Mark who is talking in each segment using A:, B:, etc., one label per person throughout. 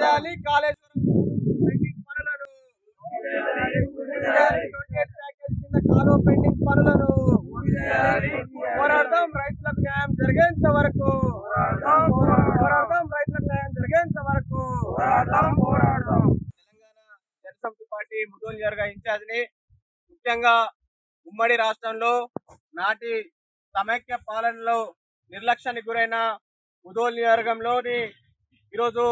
A: చేయాలి కాళేశ్వరం పెండింగ్ పనులను చేయాలి. 28 ప్యాకేజ్ కింద కాలువ పెండింగ్ పనులను పోరాడదాం. రైతులకు న్యాయం జరిగేంత వరకు పోరాడదాం. రైతులకు న్యాయం జరిగేంత వరకు తెలంగాణ జనసమితి పార్టీ ముదోల్ నియోజకవర్గ ఇన్ఛార్జిని ముఖ్యంగా ఉమ్మడి రాష్ట్రంలో నాటి సమైక్య పాలనలో నిర్లక్ష్యానికి గురైన ముదోల్ నియోజకంలోని ఈరోజు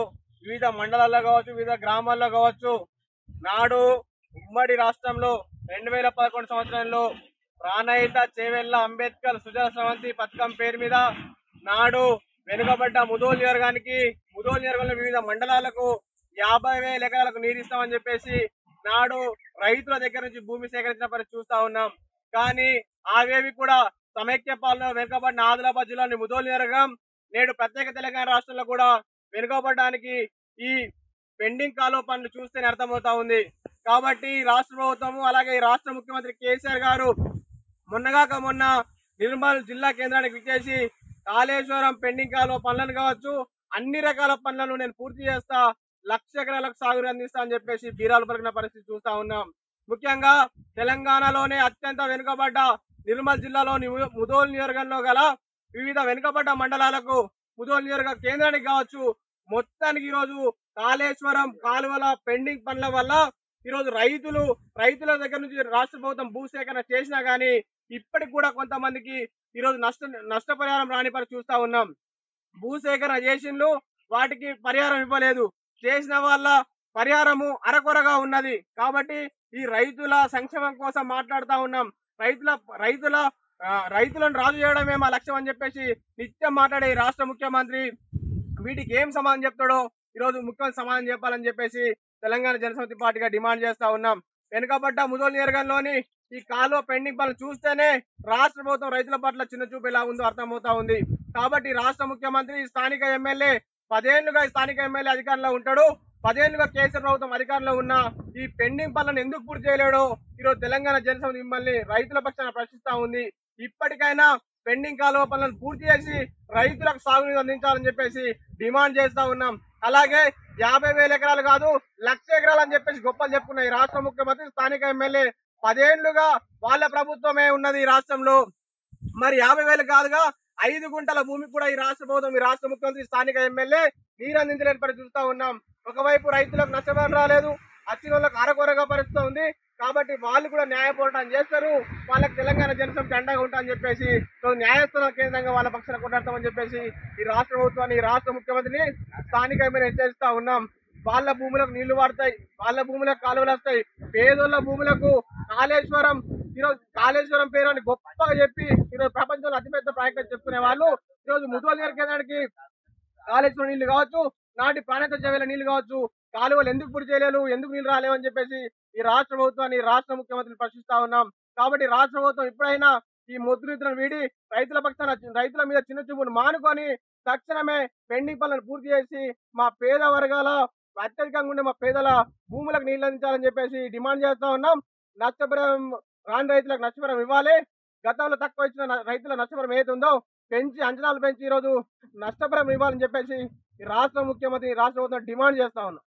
A: వివిధ మండలాల్లో కావచ్చు వివిధ గ్రామాల్లో కావచ్చు నాడు ఉమ్మడి రాష్ట్రంలో రెండు వేల పదకొండు సంవత్సరంలో ప్రాణయిత చేవెళ్ళ అంబేద్కర్ సుజల సవంతి పథకం పేరు మీద నాడు వెనుకబడ్డ ముదోలు నియోజకవర్గానికి ముదోలు నియోజకవర్గంలో వివిధ మండలాలకు యాభై వేల ఎకరాలకు నీరు ఇస్తామని చెప్పేసి నాడు రైతుల దగ్గర నుంచి భూమి సేకరించిన పని చూస్తా ఉన్నాం. కానీ అవేవి కూడా సమైక్య పాలన వెనుకబడిన ఆదిలాబాద్ జిల్లాని ముదోలు నియోజకవర్గం నేడు ప్రత్యేక తెలంగాణ రాష్ట్రంలో కూడా వెనుకబడడానికి ఈ పెండింగ్ కాలువ పనులు చూస్తేనే అర్థమవుతా ఉంది. కాబట్టి రాష్ట్ర ప్రభుత్వము అలాగే ఈ రాష్ట్ర ముఖ్యమంత్రి కేసీఆర్ గారు మొన్నగాక మొన్న నిర్మల్ జిల్లా కేంద్రానికి విచ్చేసి కాళేశ్వరం పెండింగ్ కాలువ పనులను కావచ్చు అన్ని రకాల పనులను నేను పూర్తి చేస్తా లక్ష ఎకరాలకు సాగుని అందిస్తా అని చెప్పేసి బీరాలు పలికిన పరిస్థితి చూస్తా ఉన్నాం. ముఖ్యంగా తెలంగాణలోనే అత్యంత వెనుకబడ్డ నిర్మల్ జిల్లాలోని ము- ముదోల్ గల వివిధ వెనుకబడ్డ మండలాలకు ముదోల్ నియోజక కేంద్రానికి కావచ్చు. మొత్తానికి ఈరోజు కాళేశ్వరం కాలువల పెండింగ్ పనుల వల్ల ఈరోజు రైతులు రైతుల దగ్గర నుంచి రాష్ట్ర ప్రభుత్వం భూసేకరణ చేసినా గానీ ఇప్పటికి కూడా కొంతమందికి ఈరోజు నష్ట నష్టపరిహారం రాని పని చూస్తా ఉన్నాం. భూసేకరణ చేసిండ్లు వాటికి పరిహారం ఇవ్వలేదు. చేసిన వాళ్ళ పరిహారము అరకొరగా ఉన్నది. కాబట్టి ఈ రైతుల సంక్షేమం కోసం మాట్లాడుతూ ఉన్నాం. రైతుల రైతుల రైతులను రాజు చేయడమే మా లక్ష్యం అని చెప్పేసి నిత్యం మాట్లాడే ఈ రాష్ట్ర ముఖ్యమంత్రి వీటికి ఏం సమాధానం చెప్తాడో ఈరోజు ముఖ్యమంత్రి సమాధానం చెప్పాలని చెప్పేసి తెలంగాణ జనసమితి పార్టీగా డిమాండ్ చేస్తా ఉన్నాం. వెనుకబడ్డ ముదోలు నియోజకవర్గంలోని ఈ కాలువ పెండింగ్ పనులు చూస్తేనే రాష్ట్ర ప్రభుత్వం రైతుల పట్ల చిన్న చూపు ఎలా ఉందో అర్థమవుతా ఉంది. కాబట్టి రాష్ట్ర ముఖ్యమంత్రి స్థానిక ఎమ్మెల్యే పదేళ్ళుగా స్థానిక ఎమ్మెల్యే అధికారంలో ఉంటాడు. పదేళ్ళుగా కేసీఆర్ ప్రభుత్వం అధికారంలో ఉన్న ఈ పెండింగ్ పనులను ఎందుకు పూర్తి చేయలేడో ఈరోజు తెలంగాణ జనసమితి మిమ్మల్ని రైతుల పక్షాన ప్రశ్నిస్తా ఉంది. ఇప్పటికైనా పెండింగ్ కాలువ పనులను పూర్తి చేసి రైతులకు సాగునీరు అందించాలని చెప్పేసి డిమాండ్ చేస్తా ఉన్నాం. అలాగే యాభై వేల ఎకరాలు కాదు లక్ష ఎకరాలు అని చెప్పేసి గొప్పలు చెప్పుకున్నాయి. ఈ రాష్ట్ర ముఖ్యమంత్రి స్థానిక ఎమ్మెల్యే పదేళ్ళుగా వాళ్ళ ప్రభుత్వమే ఉన్నది ఈ రాష్ట్రంలో. మరి యాభై వేలు కాదుగా ఐదు గుంటల భూమి కూడా ఈ రాష్ట్ర ప్రభుత్వం ఈ రాష్ట్ర ముఖ్యమంత్రి స్థానిక ఎమ్మెల్యే నీరు అందించలేని పరిస్థితి చూస్తా ఉన్నాం. ఒకవైపు రైతులకు నష్టపరం రాలేదు అచ్చిన వాళ్ళకు అరకొరగా పరిస్థితి ఉంది. కాబట్టి వాళ్ళు కూడా న్యాయ పోరాటం చేస్తారు. వాళ్ళకి తెలంగాణ జనసమితి అండగా ఉంటా అని చెప్పేసి సో న్యాయస్థానం కేంద్రంగా వాళ్ళ పక్షాన కొట్టాడతామని చెప్పేసి ఈ రాష్ట్ర ప్రభుత్వాన్ని ఈ రాష్ట్ర ముఖ్యమంత్రిని స్థానికమైన హెచ్చరిస్తా ఉన్నాం. వాళ్ళ భూములకు నీళ్ళు పడతాయి వాళ్ళ భూములకు కాలువలు వస్తాయి. పేదోళ్ళ భూములకు కాళేశ్వరం ఈరోజు కాళేశ్వరం పేరు అని గొప్పగా చెప్పి ఈరోజు ప్రపంచంలో అతిపెద్ద ప్రాజెక్ట్ చెప్పుకునే వాళ్ళు ఈరోజు ముదోల్ గారి కేంద్రానికి కాళేశ్వరం నీళ్ళు కావచ్చు నాటి ప్రాణత చెవేల నీళ్ళు కావచ్చు కాలువలు ఎందుకు పూర్తి చేయలేరు ఎందుకు నీళ్ళు రాలేవు అని చెప్పేసి ఈ రాష్ట్ర ప్రభుత్వాన్ని రాష్ట్ర ముఖ్యమంత్రిని ప్రశ్నిస్తా ఉన్నాం. కాబట్టి రాష్ట్ర ప్రభుత్వం ఎప్పుడైనా ఈ ముద్రితులను వీడి రైతుల పక్షాన రైతుల మీద చిన్న చూపును మానుకొని తక్షణమే పెండింగ్ పనులను పూర్తి చేసి మా పేద వర్గాల అత్యధికంగా ఉండే మా పేదల భూములకు నీళ్ళు అందించాలని చెప్పేసి డిమాండ్ చేస్తా ఉన్నాం. నష్టపరం రాని రైతులకు నష్టపరం ఇవ్వాలి. గతంలో తక్కువ ఇచ్చిన రైతుల నష్టపరం ఏది ఉందో పెంచి అంచనాలు పెంచి ఈరోజు నష్టపరం ఇవ్వాలని చెప్పేసి ఈ రాష్ట్ర ముఖ్యమంత్రి రాష్ట్ర ప్రభుత్వం డిమాండ్ చేస్తా ఉన్నాం.